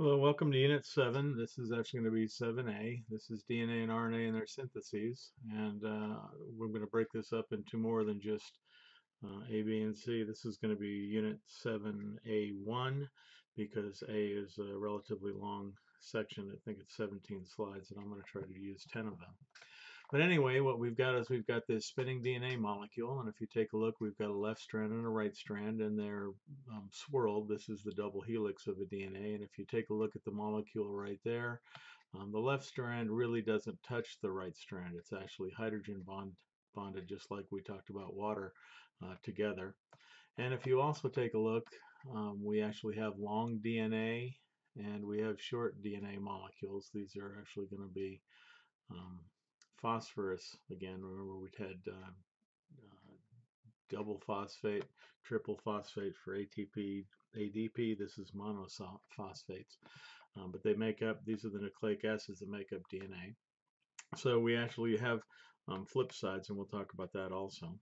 Hello, welcome to Unit 7. This is actually going to be 7A. This is DNA and RNA and their syntheses. And uh, we're going to break this up into more than just uh, A, B, and C. This is going to be Unit 7A1 because A is a relatively long section. I think it's 17 slides, and I'm going to try to use 10 of them. But anyway, what we've got is we've got this spinning DNA molecule, and if you take a look, we've got a left strand and a right strand, and they're um, swirled. This is the double helix of the DNA, and if you take a look at the molecule right there, um, the left strand really doesn't touch the right strand. It's actually hydrogen bond bonded, just like we talked about water uh, together. And if you also take a look, um, we actually have long DNA and we have short DNA molecules. These are actually going to be um, phosphorus again. Remember we had uh, uh, double phosphate, triple phosphate for ATP, ADP. This is monophosphates. Um, but they make up, these are the nucleic acids that make up DNA. So we actually have um, flip sides, and we'll talk about that also.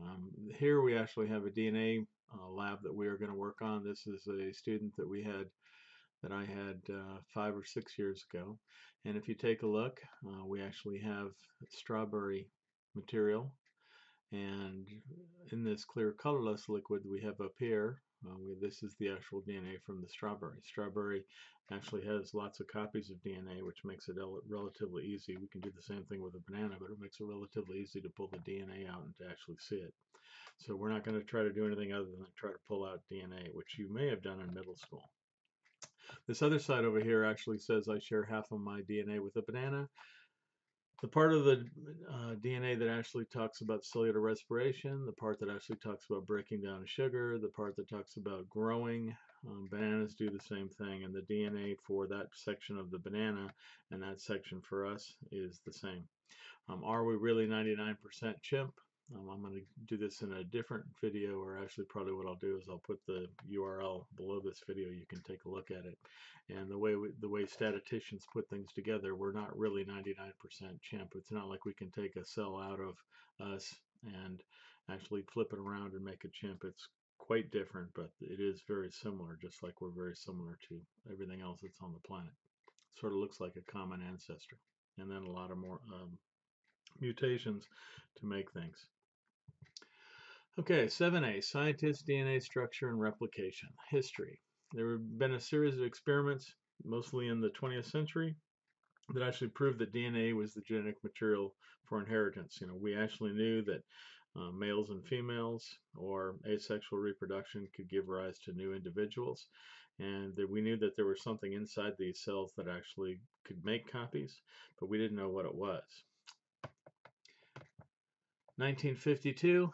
Um, here we actually have a DNA uh, lab that we are going to work on. This is a student that we had that I had uh, five or six years ago. And if you take a look, uh, we actually have strawberry material. And in this clear colorless liquid we have up here, uh, we, this is the actual DNA from the strawberry. Strawberry actually has lots of copies of DNA, which makes it relatively easy. We can do the same thing with a banana, but it makes it relatively easy to pull the DNA out and to actually see it. So we're not going to try to do anything other than try to pull out DNA, which you may have done in middle school. This other side over here actually says I share half of my DNA with a banana. The part of the uh, DNA that actually talks about cellular respiration, the part that actually talks about breaking down sugar, the part that talks about growing, um, bananas do the same thing, and the DNA for that section of the banana and that section for us is the same. Um, are we really 99% chimp? Um, I'm going to do this in a different video, or actually probably what I'll do is I'll put the URL below this video. You can take a look at it. And the way we, the way statisticians put things together, we're not really 99% chimp. It's not like we can take a cell out of us and actually flip it around and make a chimp. It's quite different, but it is very similar, just like we're very similar to everything else that's on the planet. Sort of looks like a common ancestor. And then a lot of more um, mutations to make things. Okay, 7a, scientist, DNA structure and replication. History. There have been a series of experiments, mostly in the 20th century, that actually proved that DNA was the genetic material for inheritance. You know, we actually knew that uh, males and females or asexual reproduction could give rise to new individuals and that we knew that there was something inside these cells that actually could make copies, but we didn't know what it was. 1952,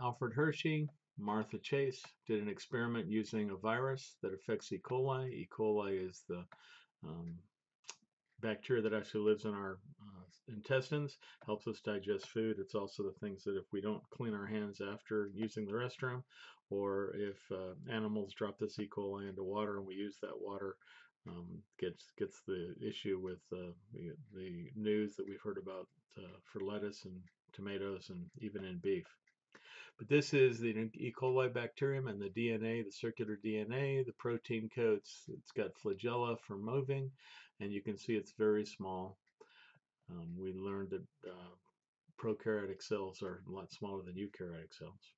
Alfred Hershey, Martha Chase did an experiment using a virus that affects E. coli. E. coli is the um, bacteria that actually lives in our uh, intestines, helps us digest food. It's also the things that if we don't clean our hands after using the restroom, or if uh, animals drop this E. coli into water and we use that water, um, gets gets the issue with uh, the, the news that we've heard about uh, for lettuce and tomatoes and even in beef. But this is the E. coli bacterium and the DNA, the circular DNA, the protein coats. It's got flagella for moving, and you can see it's very small. Um, we learned that uh, prokaryotic cells are a lot smaller than eukaryotic cells.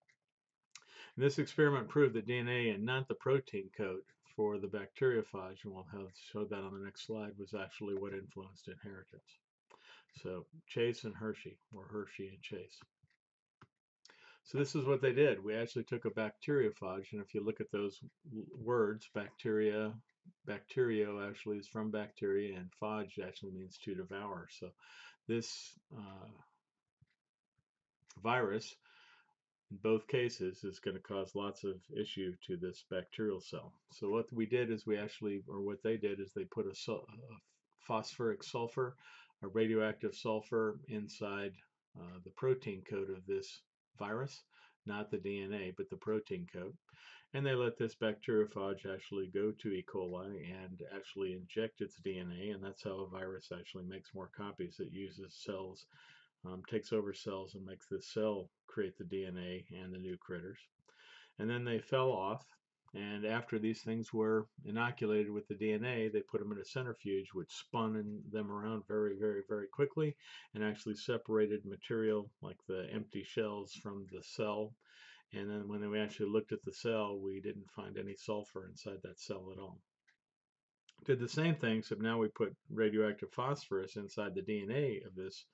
And this experiment proved that DNA and not the protein coat for the bacteriophage, and we'll have show that on the next slide, was actually what influenced inheritance. So Chase and Hershey, or Hershey and Chase. So this is what they did. We actually took a bacteriophage, and if you look at those words, bacteria, bacterio actually is from bacteria, and phage actually means to devour. So this uh, virus, in both cases, is going to cause lots of issue to this bacterial cell. So what we did is we actually, or what they did is they put a, a phosphoric sulfur, a radioactive sulfur inside uh, the protein coat of this virus, not the DNA, but the protein coat. And they let this bacteriophage actually go to E. coli and actually inject its DNA, and that's how a virus actually makes more copies. It uses cells, um, takes over cells, and makes the cell create the DNA and the new critters. And then they fell off, And after these things were inoculated with the DNA, they put them in a centrifuge, which spun them around very, very, very quickly and actually separated material like the empty shells from the cell. And then when we actually looked at the cell, we didn't find any sulfur inside that cell at all. Did the same thing, except now we put radioactive phosphorus inside the DNA of this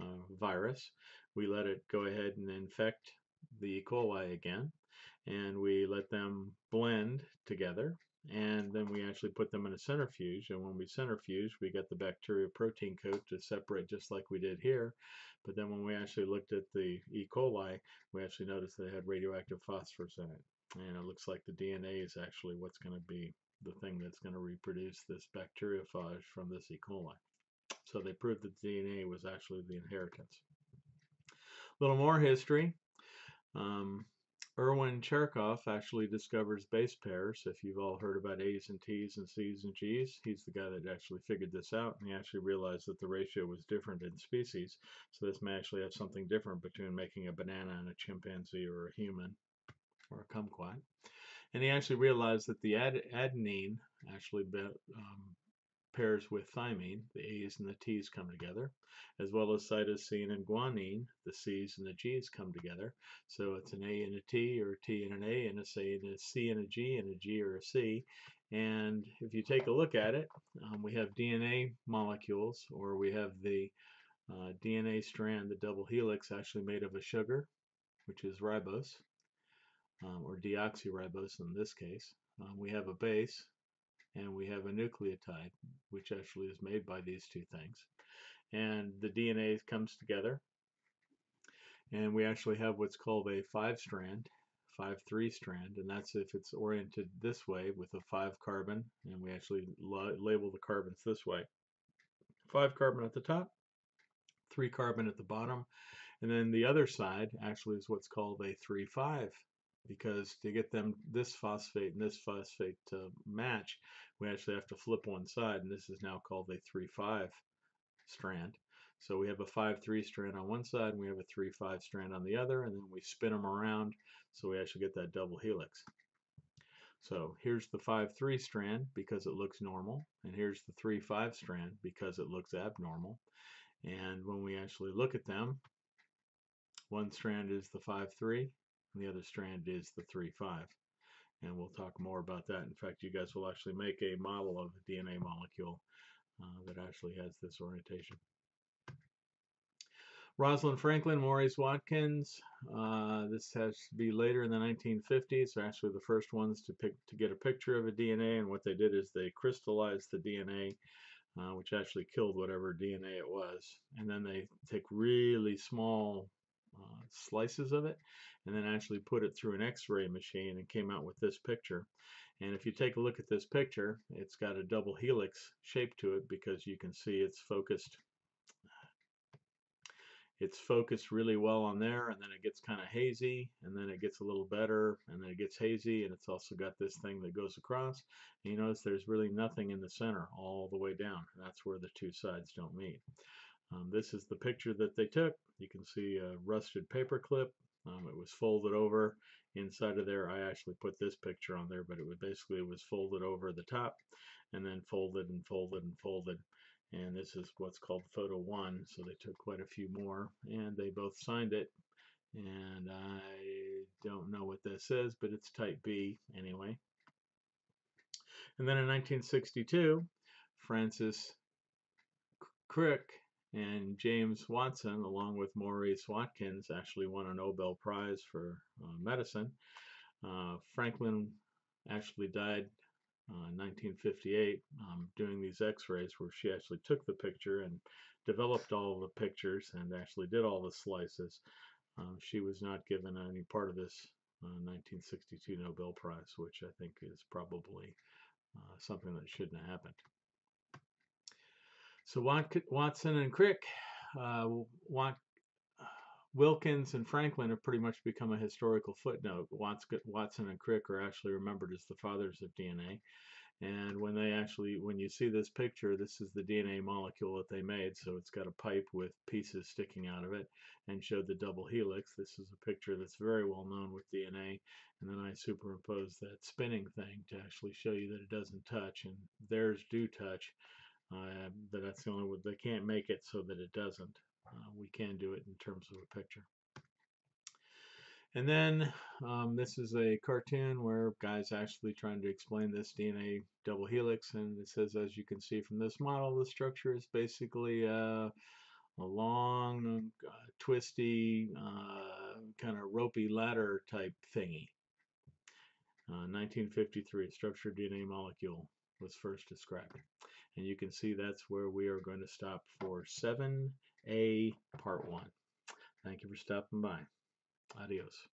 uh, virus. We let it go ahead and infect the E. coli again and we let them blend together and then we actually put them in a centrifuge and when we centrifuge we get the bacteria protein coat to separate just like we did here but then when we actually looked at the E. coli we actually noticed they had radioactive phosphorus in it and it looks like the DNA is actually what's going to be the thing that's going to reproduce this bacteriophage from this E. coli so they proved that DNA was actually the inheritance a little more history um, Erwin Chargaff actually discovers base pairs. If you've all heard about A's and T's and C's and G's, he's the guy that actually figured this out. And he actually realized that the ratio was different in species. So this may actually have something different between making a banana and a chimpanzee or a human or a kumquat. And he actually realized that the ad adenine actually um, pairs with thymine, the A's and the T's come together, as well as cytosine and guanine, the C's and the G's come together. So it's an A and a T, or a T and an A, and a C and a C and a G, and a G or a C. And if you take a look at it, um, we have DNA molecules, or we have the uh, DNA strand, the double helix, actually made of a sugar, which is ribose, um, or deoxyribose in this case. Um, we have a base, and we have a nucleotide, which actually is made by these two things. And the DNA comes together, and we actually have what's called a five strand, five three strand, and that's if it's oriented this way with a five carbon, and we actually label the carbons this way. Five carbon at the top, three carbon at the bottom, and then the other side actually is what's called a three five because to get them this phosphate and this phosphate to match, we actually have to flip one side, and this is now called a 3-5 strand. So we have a 5-3 strand on one side, and we have a 3-5 strand on the other, and then we spin them around, so we actually get that double helix. So here's the 5-3 strand because it looks normal, and here's the 3-5 strand because it looks abnormal. And when we actually look at them, one strand is the 5-3, and the other strand is the 3-5. And we'll talk more about that. In fact, you guys will actually make a model of the DNA molecule uh, that actually has this orientation. Rosalind Franklin, Maurice Watkins. Uh, this has to be later in the 1950s. They're actually the first ones to pick to get a picture of a DNA, and what they did is they crystallized the DNA, uh, which actually killed whatever DNA it was, and then they take really small uh, slices of it and then actually put it through an x-ray machine and came out with this picture. And if you take a look at this picture, it's got a double helix shape to it because you can see it's focused it's focused really well on there and then it gets kind of hazy and then it gets a little better and then it gets hazy and it's also got this thing that goes across. And you notice there's really nothing in the center all the way down. That's where the two sides don't meet um, this is the picture that they took you can see a rusted paper clip um, it was folded over inside of there. I actually put this picture on there, but it was basically it was folded over the top and then folded and folded and folded. And this is what's called photo one. So they took quite a few more and they both signed it. And I don't know what this is, but it's type B anyway. And then in 1962, Francis Crick and James Watson, along with Maurice Watkins, actually won a Nobel Prize for uh, medicine. Uh, Franklin actually died uh, in 1958 um, doing these x-rays where she actually took the picture and developed all the pictures and actually did all the slices. Um, she was not given any part of this 1962 uh, Nobel Prize, which I think is probably uh, something that shouldn't have happened. So Watson and Crick, uh, Wilkins and Franklin have pretty much become a historical footnote. Watson and Crick are actually remembered as the fathers of DNA. And when they actually, when you see this picture, this is the DNA molecule that they made. So it's got a pipe with pieces sticking out of it and showed the double helix. This is a picture that's very well known with DNA. And then I superimpose that spinning thing to actually show you that it doesn't touch. And theirs do touch. Uh, but that's the only way they can't make it so that it doesn't. Uh, we can do it in terms of a picture. And then um, this is a cartoon where guys actually trying to explain this DNA double helix and it says as you can see from this model the structure is basically uh, a long uh, twisty uh, kind of ropey ladder type thingy. 1953 uh, structure DNA molecule was first described and you can see that's where we are going to stop for 7a part 1. Thank you for stopping by. Adios.